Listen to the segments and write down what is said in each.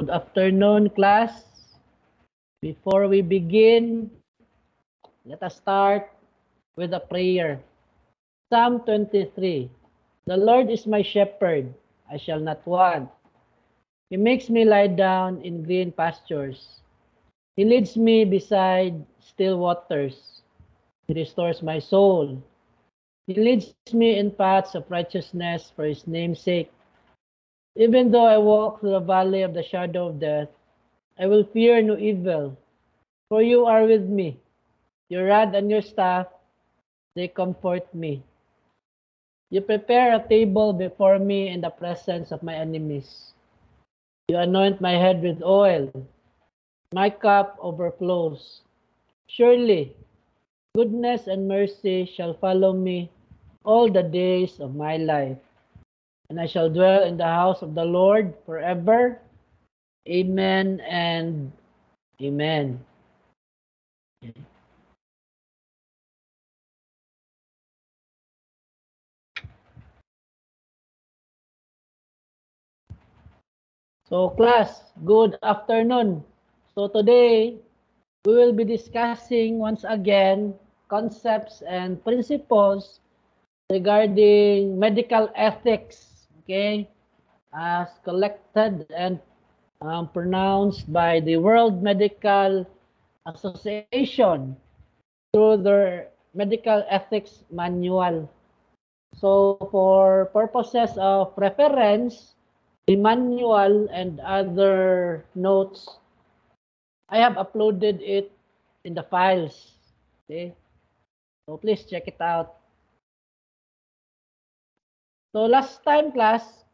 Good afternoon, class. Before we begin, let us start with a prayer. Psalm 23. The Lord is my shepherd, I shall not want. He makes me lie down in green pastures. He leads me beside still waters. He restores my soul. He leads me in paths of righteousness for his name's sake. Even though I walk through the valley of the shadow of death, I will fear no evil, for you are with me. Your rod and your staff, they comfort me. You prepare a table before me in the presence of my enemies. You anoint my head with oil. My cup overflows. Surely, goodness and mercy shall follow me all the days of my life, and I shall dwell in the house of the Lord forever. Amen and amen. So class, good afternoon. So today, we will be discussing once again concepts and principles regarding medical ethics, okay, as collected and um, pronounced by the World Medical Association through their medical ethics manual. So for purposes of reference, the manual and other notes, I have uploaded it in the files. Okay, so please check it out. So last time class,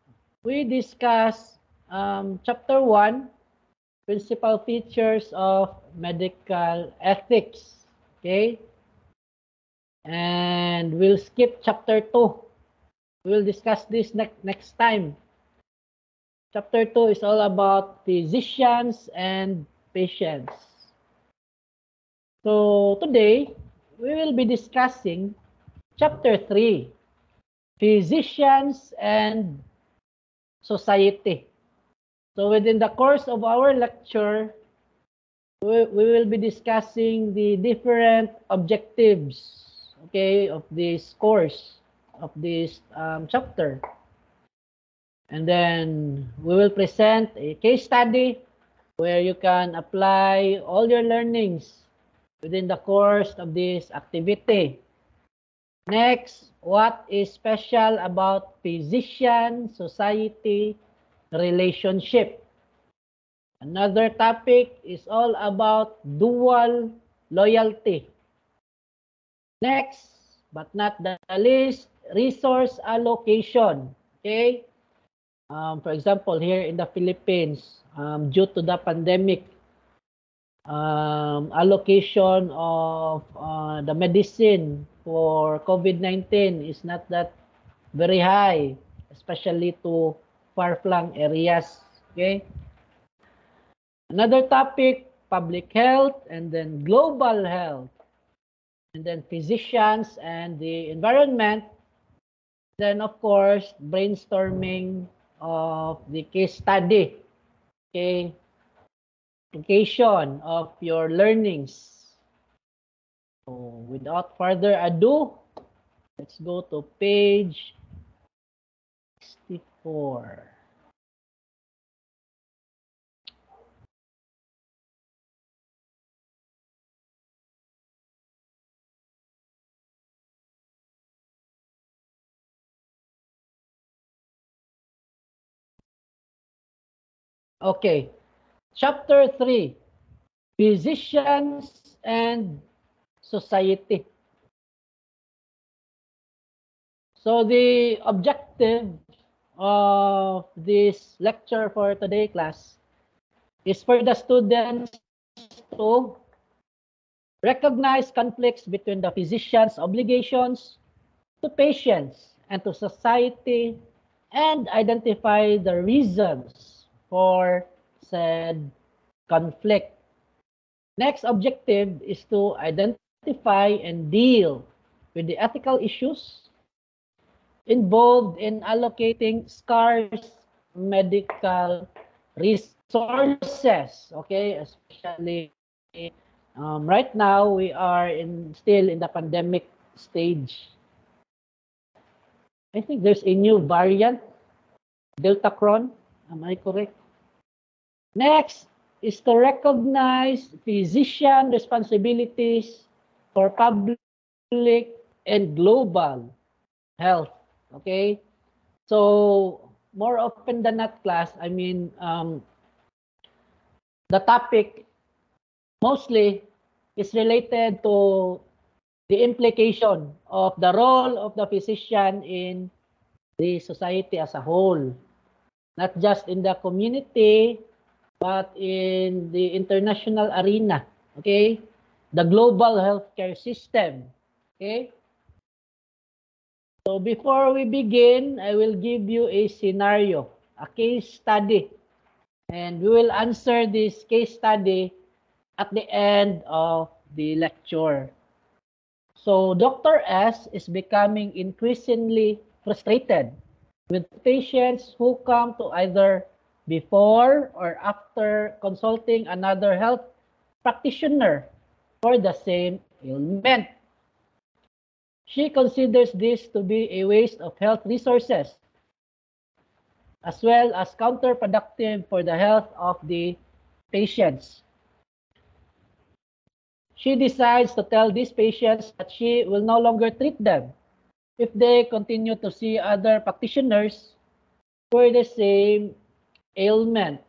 we discussed um, chapter 1, principal features of medical ethics. Okay? And we'll skip chapter 2. We'll discuss this next next time. Chapter 2 is all about physicians and patients. So today, we will be discussing chapter 3, physicians and society. So within the course of our lecture, we, we will be discussing the different objectives, okay, of this course, of this um, chapter. And then we will present a case study where you can apply all your learnings within the course of this activity. Next, what is special about physician-society relationship? Another topic is all about dual loyalty. Next, but not the least, resource allocation. Okay? Um, for example, here in the Philippines, um, due to the pandemic, um, allocation of uh, the medicine for COVID-19 is not that very high, especially to far-flung areas. Okay. Another topic, public health and then global health. And then physicians and the environment. Then, of course, brainstorming of the case study. Okay. Application of your learnings. So without further ado, let's go to page 64. Okay. Chapter 3. Physicians and society. So the objective of this lecture for today class is for the students to recognize conflicts between the physician's obligations to patients and to society and identify the reasons for said conflict. Next objective is to identify identify and deal with the ethical issues involved in allocating scarce medical resources, okay, especially um, right now we are in still in the pandemic stage. I think there's a new variant, Delta Cron. Am I correct? Next is to recognize physician responsibilities for public and global health. Okay? So, more often than not, class, I mean, um, the topic mostly is related to the implication of the role of the physician in the society as a whole, not just in the community, but in the international arena, okay? The global healthcare system, okay? So before we begin, I will give you a scenario, a case study, and we will answer this case study at the end of the lecture. So Dr. S is becoming increasingly frustrated with patients who come to either before or after consulting another health practitioner for the same ailment. She considers this to be a waste of health resources as well as counterproductive for the health of the patients she decides to tell these patients that she will no longer treat them if they continue to see other practitioners for the same ailment.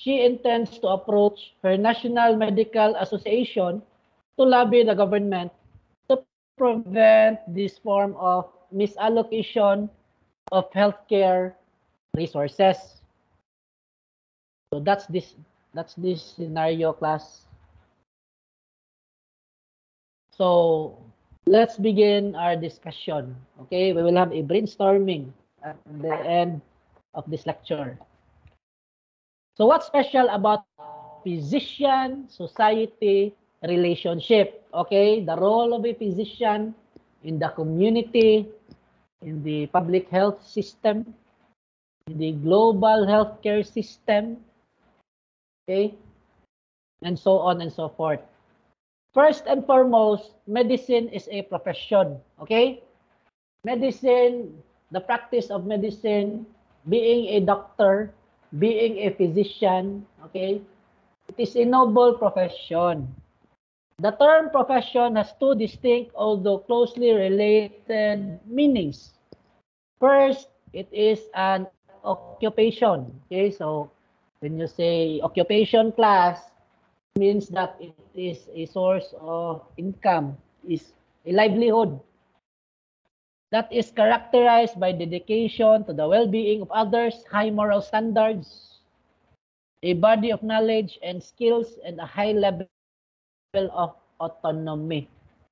She intends to approach her National Medical Association to lobby the government to prevent this form of misallocation of healthcare resources. So that's this that's this scenario class. So let's begin our discussion. Okay, we will have a brainstorming at the end of this lecture. So what's special about physician society relationship? Okay, the role of a physician in the community, in the public health system, in the global healthcare system, okay, and so on and so forth. First and foremost, medicine is a profession. Okay? Medicine, the practice of medicine, being a doctor, being a physician, okay? It is a noble profession. The term profession has two distinct, although closely related meanings. First, it is an occupation. Okay, so when you say occupation class, means that it is a source of income, is a livelihood that is characterized by dedication to the well-being of others, high moral standards, a body of knowledge and skills, and a high level of autonomy,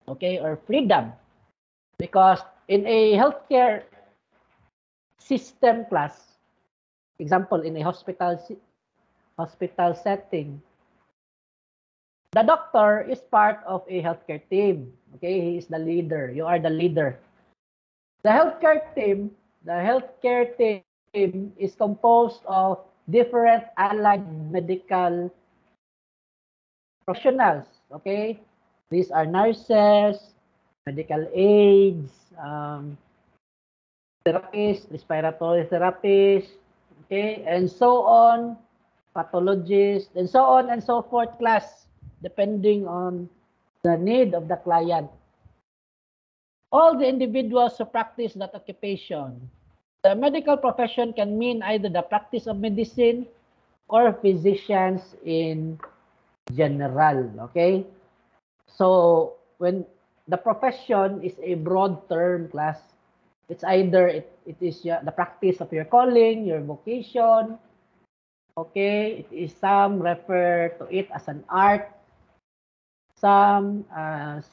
okay, or freedom. Because in a healthcare system class, example, in a hospital hospital setting, The doctor is part of a healthcare team. Okay, he is the leader. You are the leader. The healthcare team, the healthcare team is composed of different allied medical professionals. Okay, these are nurses, medical aides, um, therapists, respiratory therapists, okay, and so on, pathologists, and so on and so forth class depending on the need of the client. All the individuals who practice that occupation, the medical profession can mean either the practice of medicine or physicians in general, okay? So, when the profession is a broad term class, it's either it, it is the practice of your calling, your vocation, okay? It is some refer to it as an art, some as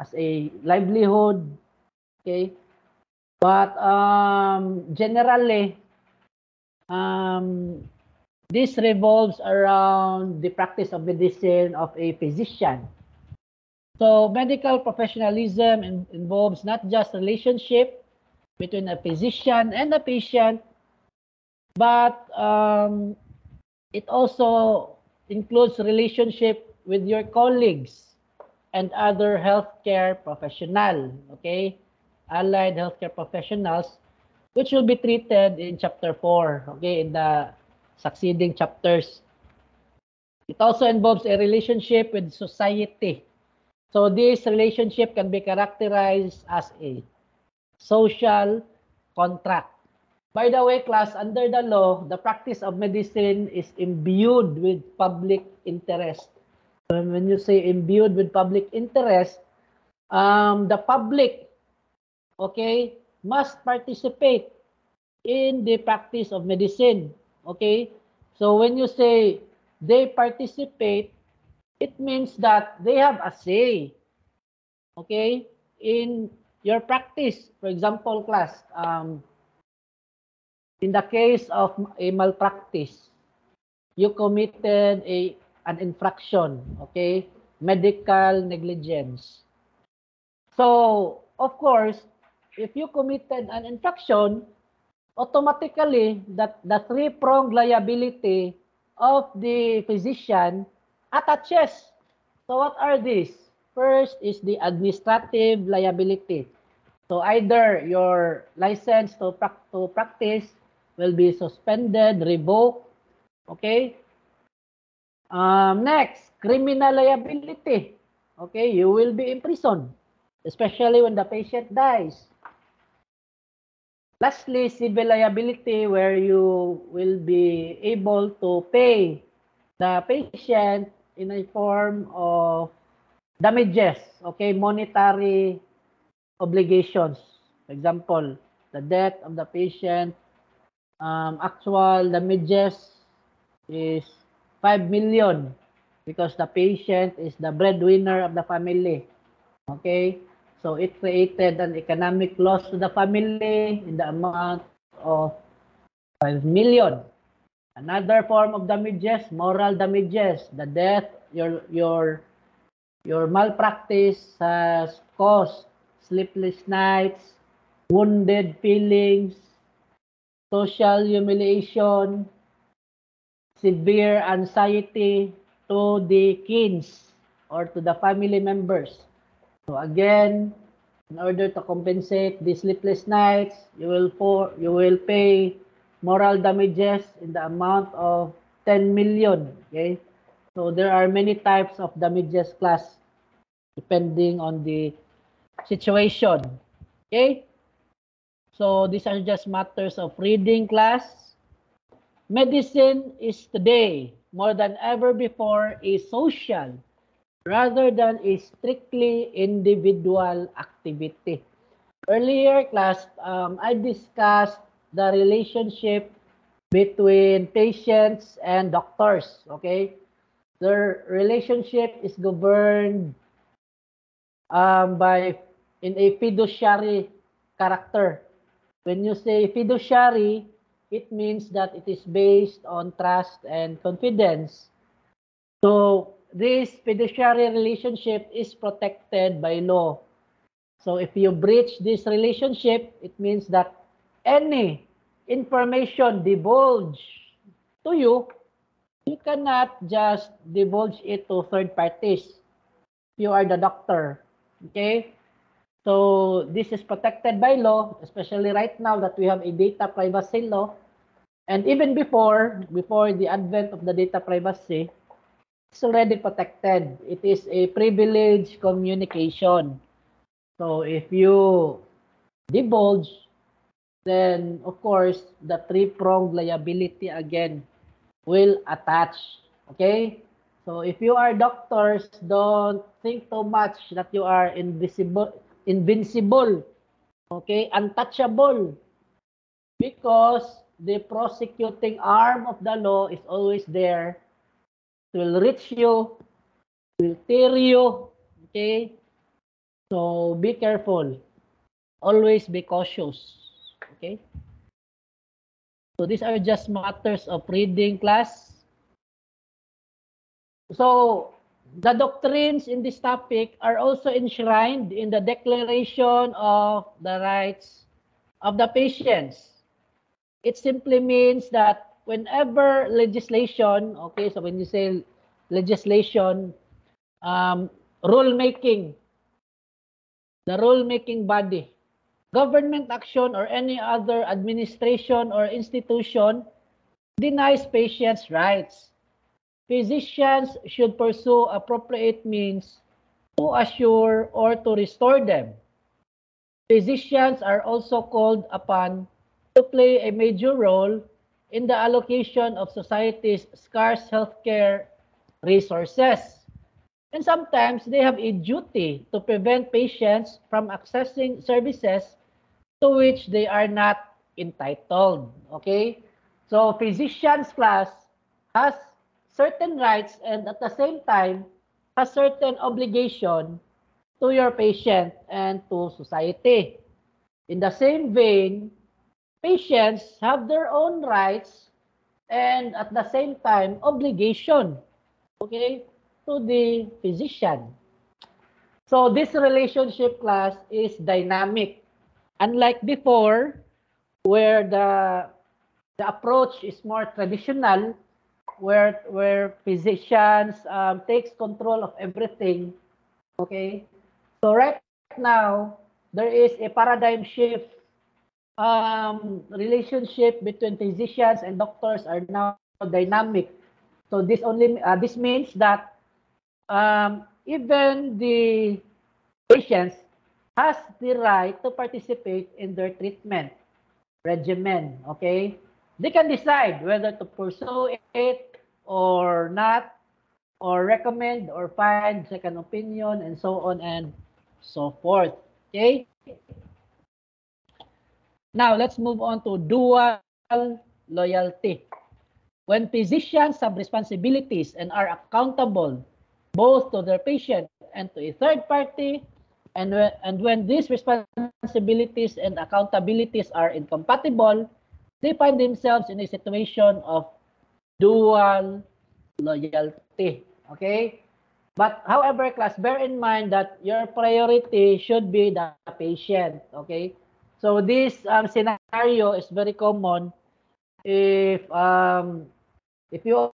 as a livelihood okay? But um generally um this revolves around the practice of medicine of a physician. So medical professionalism in, involves not just relationship between a physician and a patient but um, It also includes relationship with your colleagues and other healthcare professional, okay? Allied healthcare professionals, which will be treated in chapter 4, okay, in the succeeding chapters. It also involves a relationship with society. So this relationship can be characterized as a social contract. By the way, class, under the law, the practice of medicine is imbued with public interest. When you say imbued with public interest, um, the public, okay, must participate in the practice of medicine. Okay? So when you say they participate, it means that they have a say. Okay? In your practice, for example, class, um, in the case of a malpractice, you committed a an infraction, okay? Medical negligence. So, of course, if you committed an infraction, automatically that the three-pronged liability of the physician attaches. So what are these? First is the administrative liability. So either your license to, pra to practice will be suspended, revoked. Okay? Um, next, criminal liability. Okay, you will be imprisoned, especially when the patient dies. Lastly, civil liability where you will be able to pay the patient in a form of damages, okay, monetary obligations. For example, the death of the patient um, actual damages is 5 million because the patient is the breadwinner of the family. Okay? So it created an economic loss to the family in the amount of 5 million. Another form of damages, moral damages, the death, your your your malpractice has caused sleepless nights, wounded feelings, social humiliation, severe anxiety to the kids or to the family members. So again, in order to compensate the sleepless nights, you will for you will pay moral damages in the amount of 10 million. Okay, so there are many types of damages class depending on the situation. Okay. So these are just matters of reading class. Medicine is today, more than ever before, a social rather than a strictly individual activity. Earlier class, um, I discussed the relationship between patients and doctors, okay? Their relationship is governed um, by in a fiduciary character. When you say fiduciary, it means that it is based on trust and confidence. So this fiduciary relationship is protected by law. So if you breach this relationship, it means that any information divulged to you, you cannot just divulge it to third parties. You are the doctor. Okay? So this is protected by law, especially right now that we have a data privacy law. And even before, before the advent of the data privacy, it's already protected. It is a privileged communication. So if you divulge, then of course, the three-pronged liability again will attach. Okay? So if you are doctors, don't think too much that you are invisible invincible, okay, untouchable, because the prosecuting arm of the law is always there, it will reach you, will tear you, okay? So be careful. Always be cautious, okay? So these are just matters of reading class. So the doctrines in this topic are also enshrined in the Declaration of the Rights of the Patients. It simply means that whenever legislation, okay, so when you say legislation, um, rule making, the rulemaking body, government action or any other administration or institution denies patients' rights. Physicians should pursue appropriate means to assure or to restore them. Physicians are also called upon to play a major role in the allocation of society's scarce healthcare resources. And sometimes they have a duty to prevent patients from accessing services to which they are not entitled. Okay? So physician's class has certain rights and at the same time has certain obligation to your patient and to society. In the same vein, patients have their own rights and at the same time obligation okay to the physician. So this relationship class is dynamic. Unlike before where the the approach is more traditional where where physicians um, takes control of everything okay? So right now there is a paradigm shift um, relationship between physicians and doctors are now dynamic. So this only uh, this means that um, even the patients has the right to participate in their treatment regimen. Okay, they can decide whether to pursue it or not, or recommend or find second opinion, and so on and so forth. Okay. Now, let's move on to dual loyalty. When physicians have responsibilities and are accountable both to their patient and to a third party, and when, and when these responsibilities and accountabilities are incompatible, they find themselves in a situation of dual loyalty. Okay? But however, class, bear in mind that your priority should be the patient. Okay? So this um, scenario is very common if um, if you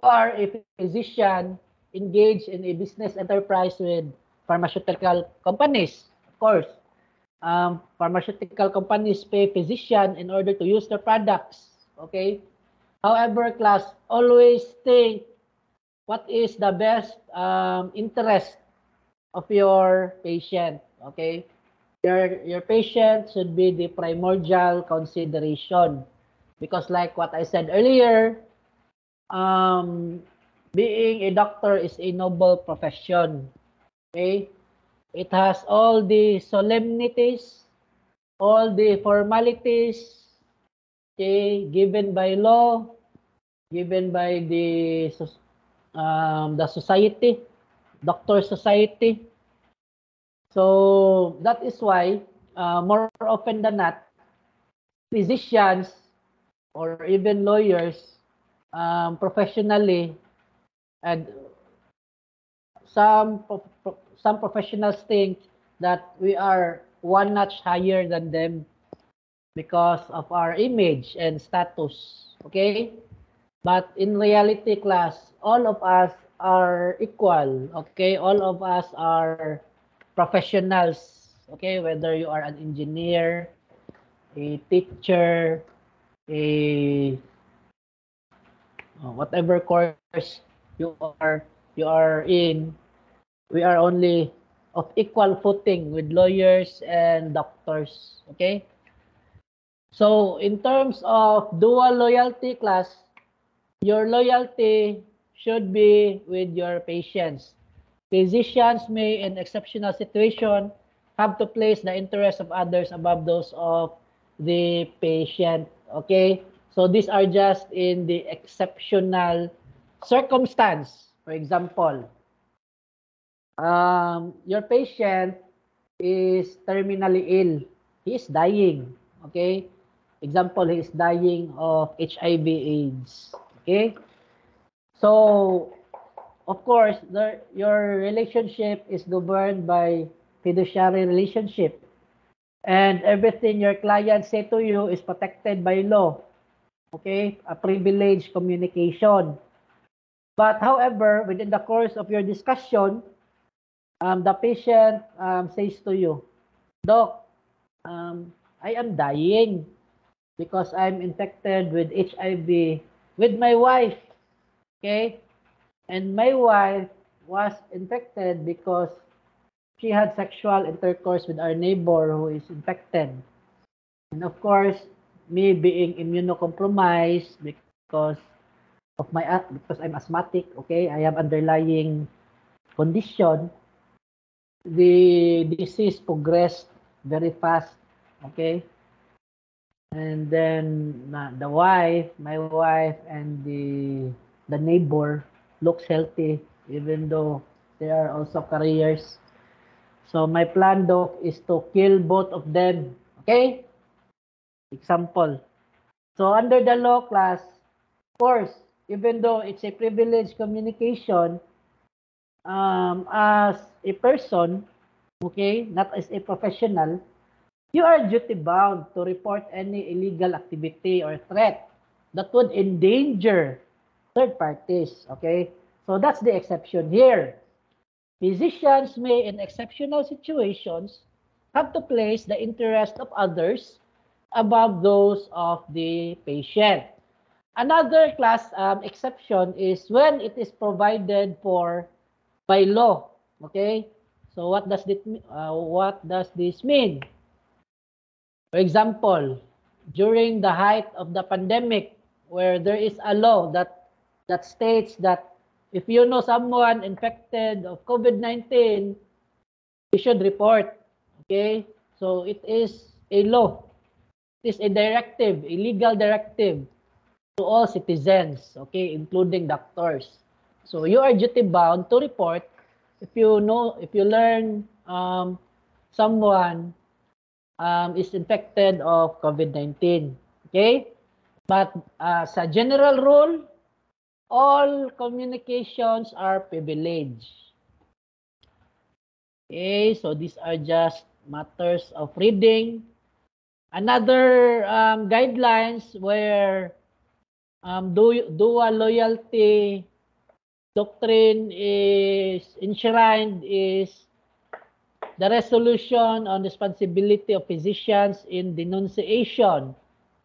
are a physician engaged in a business enterprise with pharmaceutical companies, of course. Um, pharmaceutical companies pay physician in order to use their products. Okay. However, class always think what is the best um, interest of your patient. Okay your your patient should be the primordial consideration. Because like what I said earlier um being a doctor is a noble profession okay? It has all the solemnities all the formalities okay given by law given by the um, the society doctor society So that is why uh, more often than not, physicians or even lawyers um, professionally and some some professionals think that we are one notch higher than them because of our image and status okay? But in reality class all of us are equal okay? All of us are professionals, okay, whether you are an engineer, a teacher, a uh, whatever course you are you are in, we are only of equal footing with lawyers and doctors, okay? So in terms of dual loyalty class, your loyalty should be with your patients. Physicians may, in exceptional situation, have to place the interests of others above those of the patient. Okay? So these are just in the exceptional circumstance. For example, um, your patient is terminally ill. He is dying. Okay? Example, he is dying of HIV AIDS. Okay? So, of course, the, your relationship is governed by fiduciary relationship. And everything your client say to you is protected by law. okay, a privileged communication. But however, within the course of your discussion, um, the patient um, says to you, Doc, um, I am dying because I'm infected with HIV with my wife. Okay? And my wife was infected because she had sexual intercourse with our neighbor who is infected. And of course, me being immunocompromised because of my because I'm asthmatic, okay, I have underlying condition. The disease progressed very fast, okay. And then the wife, my wife, and the the neighbor looks healthy, even though they are also carriers. So my plan, doc, is to kill both of them. Okay? Example. So under the law class, of course, even though it's a privileged communication, um, as a person, okay, not as a professional, you are duty bound to report any illegal activity or threat that would endanger third parties, okay? So that's the exception here. Physicians may, in exceptional situations, have to place the interest of others above those of the patient. Another class um, exception is when it is provided for by law. Okay, so what does this uh, what does this mean? For example, during the height of the pandemic, where there is a law that that states that if you know someone infected of COVID-19, you should report. Okay? So it is a law. It is a directive, a legal directive to all citizens, okay, including doctors. So you are duty bound to report if you know, if you learn um, someone um, is infected of COVID-19. Okay? But uh, sa general rule, all communications are privileged. Okay, so these are just matters of reading. Another um, guidelines where um, dual loyalty doctrine is enshrined is the resolution on responsibility of physicians in denunciation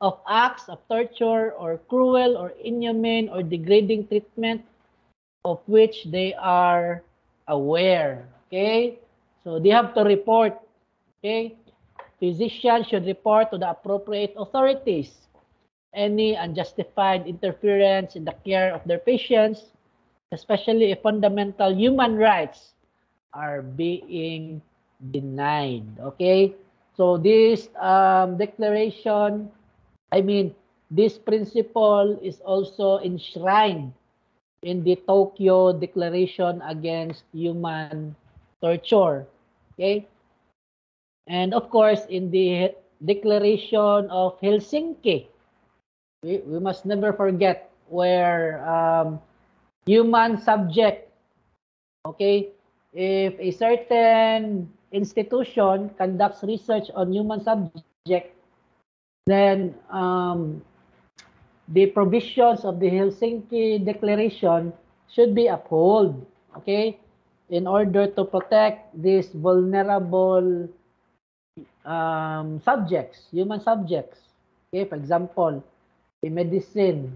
of acts of torture or cruel or inhumane or degrading treatment of which they are aware. Okay? So they have to report. Okay? Physicians should report to the appropriate authorities any unjustified interference in the care of their patients, especially if fundamental human rights are being denied. Okay? So this um, declaration I mean, this principle is also enshrined in the Tokyo Declaration Against Human Torture. Okay? And of course, in the Declaration of Helsinki, we, we must never forget where um, human subject, okay, if a certain institution conducts research on human subject, then um, the provisions of the Helsinki Declaration should be upheld, okay, in order to protect these vulnerable um, subjects, human subjects. Okay, for example, a medicine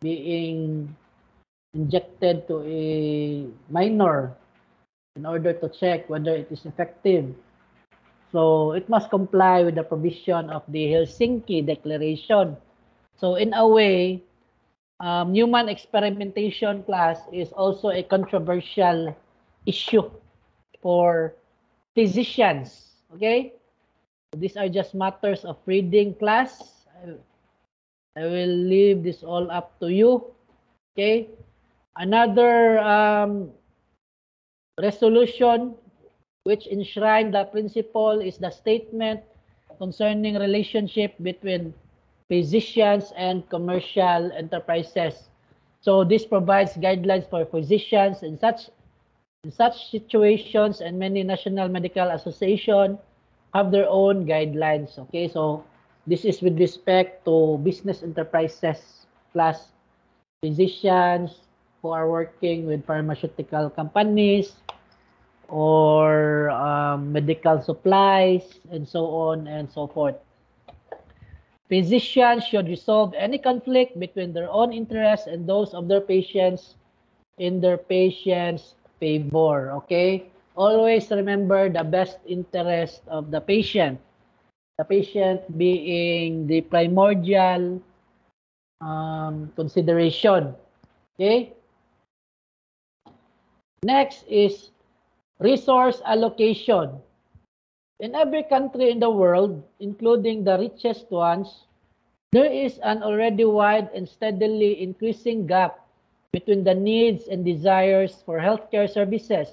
being injected to a minor in order to check whether it is effective So it must comply with the provision of the Helsinki Declaration. So in a way, um, human experimentation class is also a controversial issue for physicians. Okay? These are just matters of reading class. I will leave this all up to you. Okay? Another um, resolution which enshrine the principle is the statement concerning relationship between physicians and commercial enterprises. So this provides guidelines for physicians in such in such situations and many national medical association have their own guidelines. Okay, so This is with respect to business enterprises plus physicians who are working with pharmaceutical companies or um, medical supplies and so on and so forth. Physicians should resolve any conflict between their own interests and those of their patients in their patient's favor. Okay? Always remember the best interest of the patient. The patient being the primordial um, consideration. Okay? Next is resource allocation. In every country in the world, including the richest ones, there is an already wide and steadily increasing gap between the needs and desires for healthcare services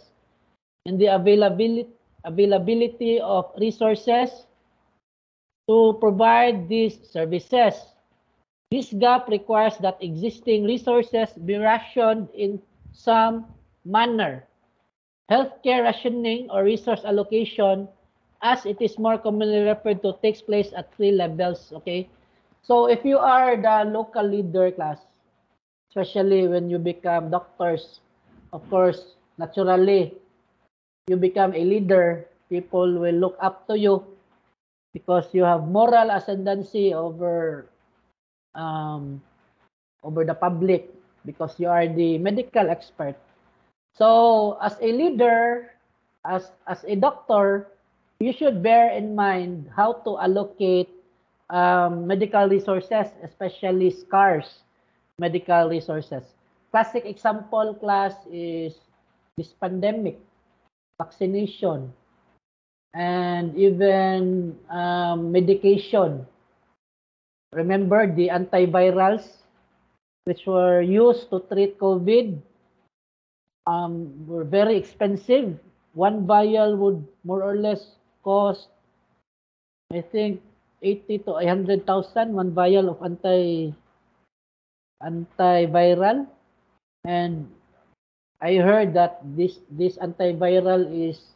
and the availability, availability of resources to provide these services. This gap requires that existing resources be rationed in some manner. Healthcare rationing or resource allocation as it is more commonly referred to, takes place at three levels, okay? So if you are the local leader class, especially when you become doctors, of course, naturally, you become a leader, people will look up to you because you have moral ascendancy over um, over the public because you are the medical expert. So as a leader, as as a doctor, you should bear in mind how to allocate um, medical resources, especially scarce medical resources. Classic example class is this pandemic, vaccination, and even um, medication. Remember the antivirals which were used to treat COVID um, were very expensive. One vial would more or less cost, I think, 80 to 100,000, one vial of anti antiviral. And I heard that this this antiviral is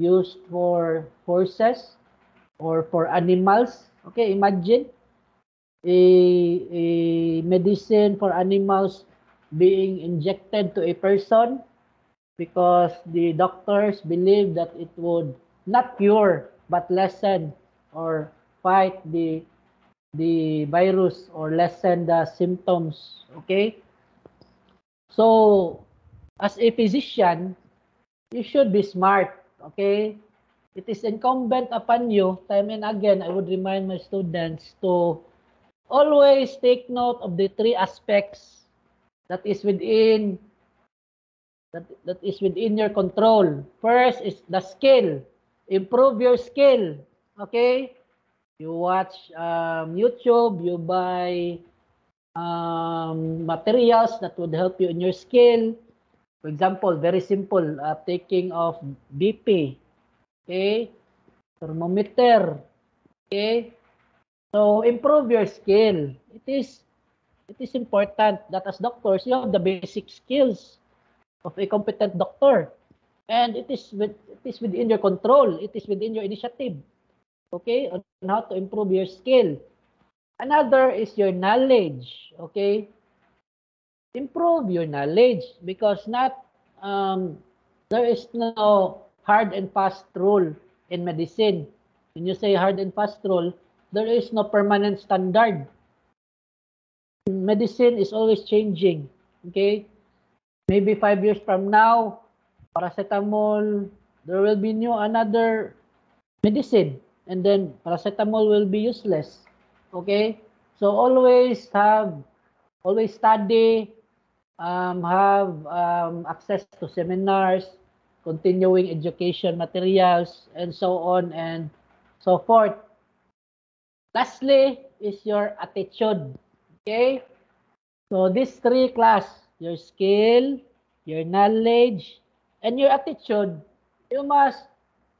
used for horses or for animals. Okay, imagine a, a medicine for animals being injected to a person because the doctors believe that it would not cure but lessen or fight the the virus or lessen the symptoms okay? So as a physician you should be smart okay? It is incumbent upon you time and again i would remind my students to always take note of the three aspects that is within that, that is within your control first is the skill improve your skill. Okay? You watch um, YouTube, you buy um, materials that would help you in your skill. For example, very simple, uh, taking of BP. Okay? Thermometer. Okay? So, improve your skill. It is it is important that as doctors, you have the basic skills of a competent doctor. And it is with, it is within your control. It is within your initiative. Okay, on how to improve your skill. Another is your knowledge. Okay, improve your knowledge because not um, there is no hard and fast rule in medicine. When you say hard and fast rule, there is no permanent standard. Medicine is always changing. Okay, maybe five years from now, paracetamol, there will be new another medicine and then paracetamol will be useless. Okay? So always have, always study, um, have um, access to seminars, continuing education materials, and so on and so forth. Lastly is your attitude. Okay? So these three class, your skill, your knowledge, and your attitude, you must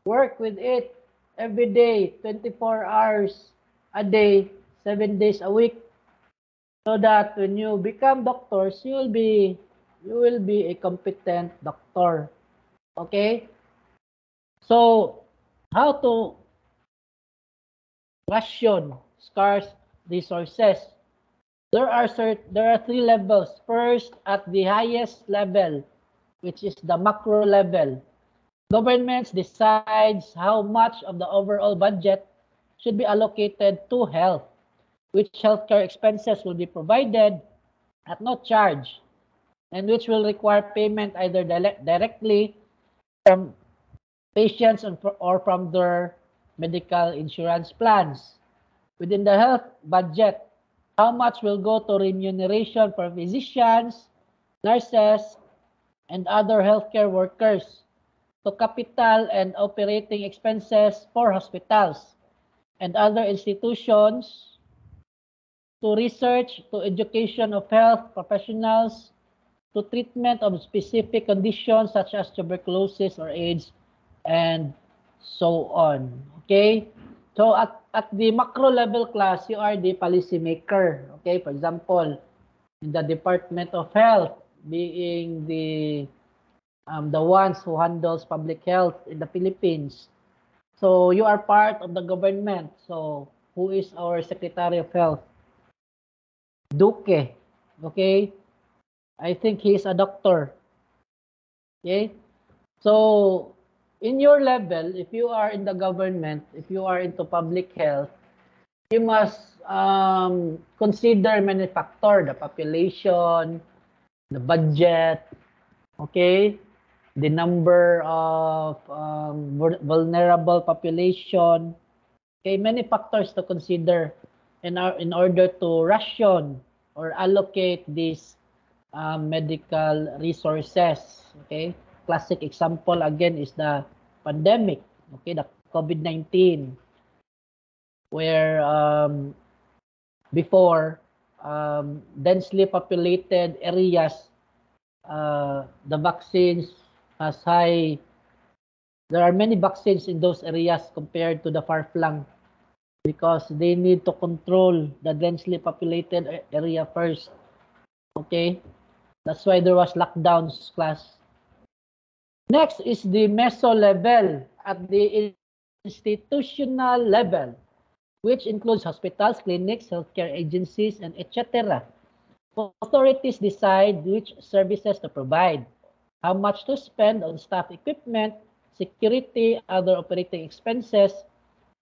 work with it every day, 24 hours a day, 7 days a week, so that when you become doctors, you will be you will be a competent doctor. Okay? So, how to ration scarce resources. There are there are three levels. First, at the highest level, which is the macro level, governments decides how much of the overall budget should be allocated to health, which healthcare expenses will be provided at no charge, and which will require payment either directly from patients or from their medical insurance plans. Within the health budget, how much will go to remuneration for physicians, nurses, and other healthcare workers, to capital and operating expenses for hospitals and other institutions, to research, to education of health professionals, to treatment of specific conditions such as tuberculosis or AIDS, and so on. Okay? So at, the macro level class, you are the policy maker. Okay? For example, in the Department of Health, being the um, the ones who handles public health in the Philippines. So you are part of the government. So who is our Secretary of Health? Duque. Okay? I think he is a doctor. Okay? So in your level, if you are in the government, if you are into public health, you must um, consider many factors, the population, the budget, okay, the number of um, vul- vulnerable population, okay, many factors to consider in, our, in order to ration or allocate these um, medical resources, okay. Classic example again is the pandemic, okay, the COVID-19, where um, before um, densely populated areas, uh, the vaccines has high. There are many vaccines in those areas compared to the far-flung because they need to control the densely populated area first. Okay, that's why there was lockdowns class. Next is the meso level at the institutional level which includes hospitals, clinics, healthcare agencies, and etc. Authorities decide which services to provide, how much to spend on staff equipment, security, other operating expenses,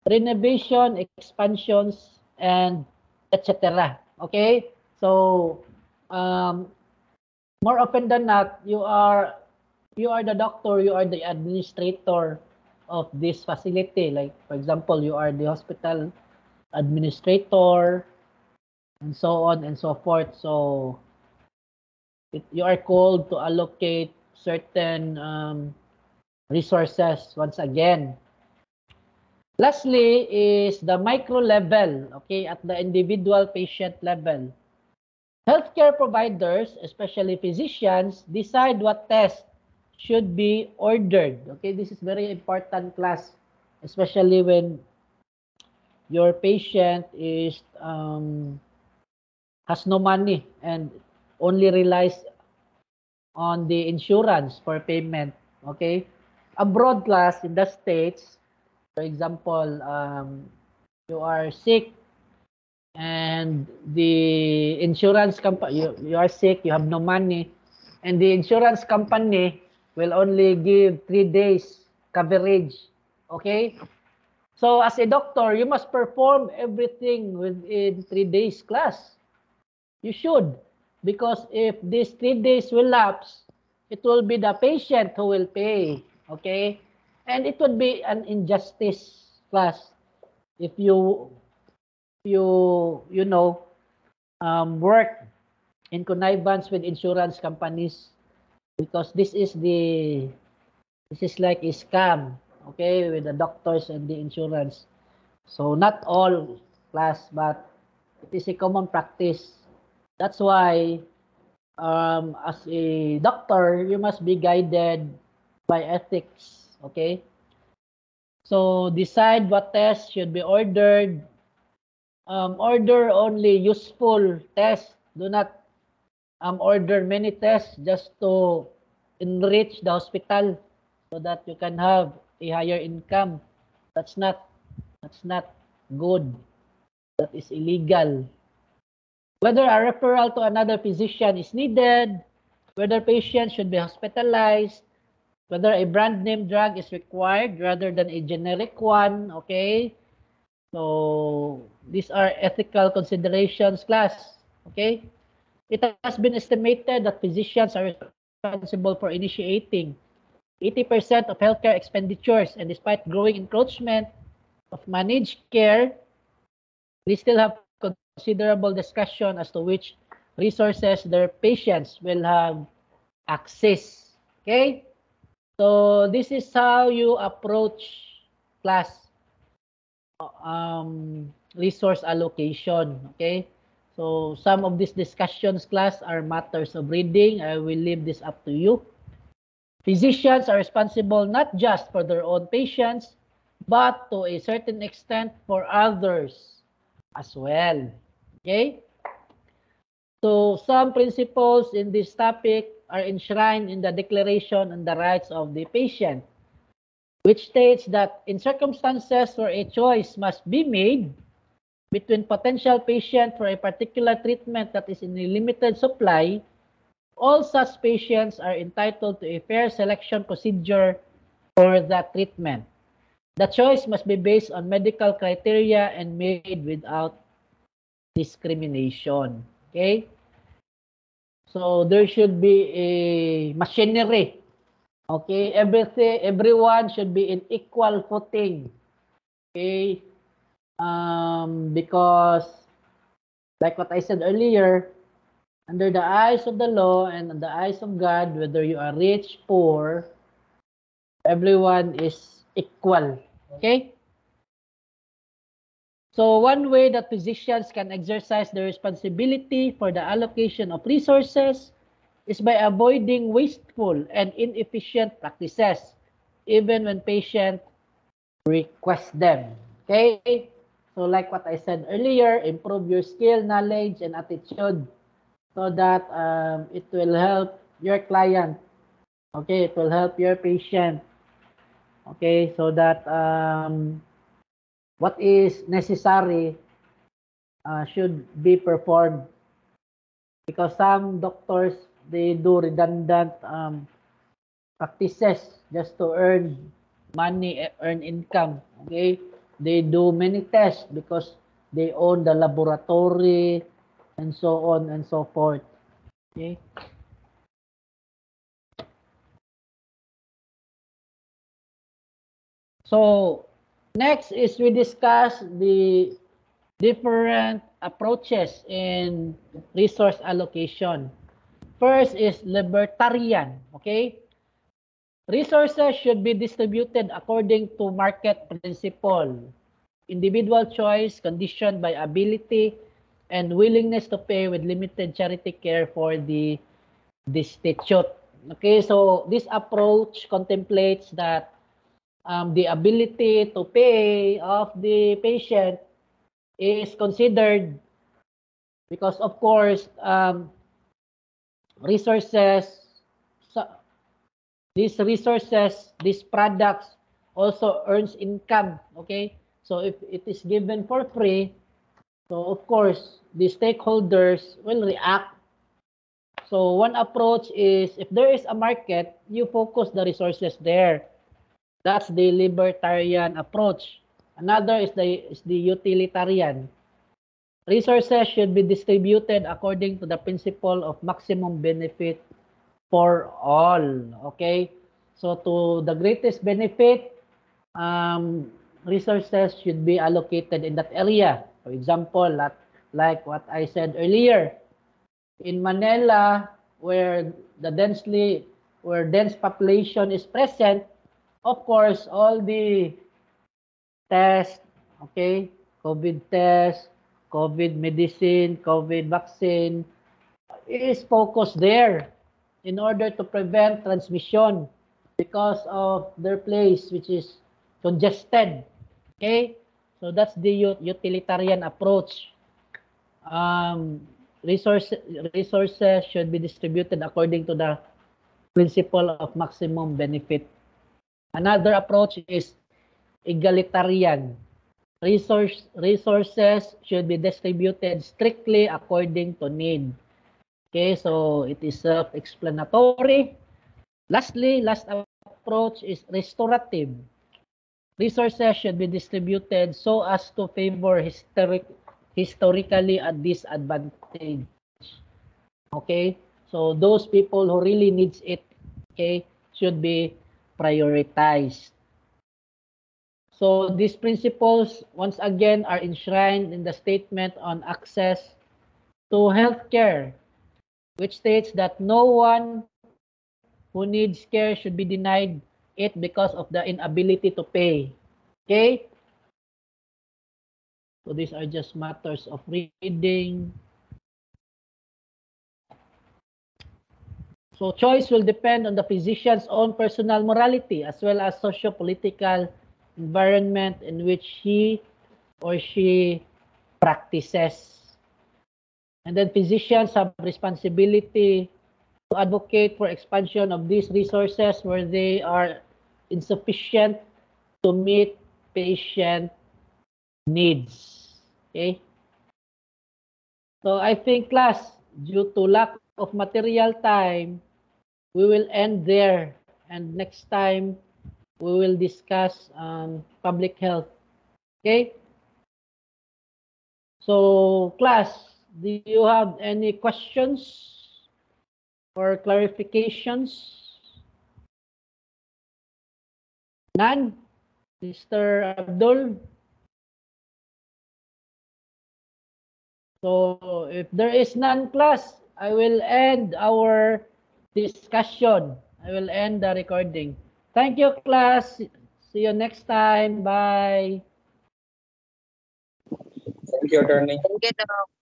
renovation, expansions, and etc. Okay? So, um, more often than not, you are you are the doctor, you are the administrator of this facility. Like, for example, you are the hospital administrator, and so on and so forth. So it, you are called to allocate certain um, resources once again. Lastly is the micro level, okay, at the individual patient level. Healthcare providers, especially physicians, decide what test should be ordered. Okay, this is very important class, especially when your patient is um, has no money and only relies on the insurance for payment. Okay, abroad class in the states, for example, um, you are sick and the insurance company you, you are sick, you have no money, and the insurance company will only give three days coverage. Okay, so as a doctor, you must perform everything within three days class. You should. Because if these three days will lapse, it will be the patient who will pay. Okay? And it would be an injustice class if you you you know um, work in connivance with insurance companies because this is the this is like a scam okay, with the doctors and the insurance. So not all class, but it is a common practice. That's why um, as a doctor, you must be guided by ethics, okay? So decide what tests should be ordered. Um, order only useful tests. Do not um, order many tests just to enrich the hospital so that you can have a higher income. That's not that's not good. that is illegal. Whether a referral to another physician is needed, whether patient should be hospitalized, whether a brand name drug is required rather than a generic one, okay? So, these are ethical considerations, class, okay? It has been estimated that physicians are responsible for initiating 80% of healthcare expenditures, and despite growing encroachment of managed care, we still have considerable discussion as to which resources their patients will have access. Okay? So this is how you approach class um, resource allocation. Okay? So some of these discussions class are matters of reading. I will leave this up to you. Physicians are responsible not just for their own patients, but to a certain extent for others as well. Okay? So some principles in this topic are enshrined in the Declaration on the Rights of the Patient, which states that in circumstances where a choice must be made between potential patient for a particular treatment that is in a limited supply all such patients are entitled to a fair selection procedure for that treatment. The choice must be based on medical criteria and made without discrimination. Okay? So there should be a machinery. Okay? Everything, everyone should be in equal footing. Okay? Um, because like what I said earlier, under the eyes of the law and in the eyes of God, whether you are rich, or poor, everyone is equal. Okay? So one way that physicians can exercise their responsibility for the allocation of resources is by avoiding wasteful and inefficient practices, even when patient request them. Okay? So like what I said earlier, improve your skill, knowledge, and attitude so that um, it will help your client. Okay, it will help your patient. Okay, so that um, what is necessary uh, should be performed. Because some doctors, they do redundant um, practices just to earn money, earn income. Okay, they do many tests because they own the laboratory, and so on and so forth. Okay. So next is we discuss the different approaches in resource allocation. First is libertarian, okay? Resources should be distributed according to market principle. Individual choice conditioned by ability and willingness to pay with limited charity care for the destitute. Okay, so this approach contemplates that um, the ability to pay of the patient is considered because of course um, resources so these resources these products also earns income okay so if it is given for free So of course, the stakeholders will react. So one approach is if there is a market, you focus the resources there. That's the libertarian approach. Another is the is the utilitarian. Resources should be distributed according to the principle of maximum benefit for all. Okay? So to the greatest benefit, um, resources should be allocated in that area. For example, like what I said earlier, in Manila, where the densely, where dense population is present, of course, all the tests, okay, COVID test, COVID medicine, COVID vaccine, is focused there in order to prevent transmission because of their place which is congested. Okay? So that's the utilitarian approach. Um, resource, resources should be distributed according to the principle of maximum benefit. Another approach is egalitarian. resource resources should be distributed strictly according to need. Okay, so it is self-explanatory. Lastly, last approach is restorative. Resources should be distributed so as to favor historic historically a disadvantage. Okay, so those people who really needs it, okay, should be prioritized. So these principles, once again, are enshrined in the statement on access to healthcare, which states that no one who needs care should be denied it because of the inability to pay. Okay? So these are just matters of reading. So choice will depend on the physician's own personal morality as well as socio-political environment in which he or she practices. And then physicians have responsibility to advocate for expansion of these resources where they are insufficient to meet patient needs. Okay? So I think class, due to lack of material time, we will end there. And next time, we will discuss um, public health. Okay? So, class, do you have any questions or clarifications? None? Mr. Abdul? So, if there is none, class, I will end our discussion. I will end the recording. Thank you, class. See you next time. Bye. Thank you, attorney. Thank you, Doc.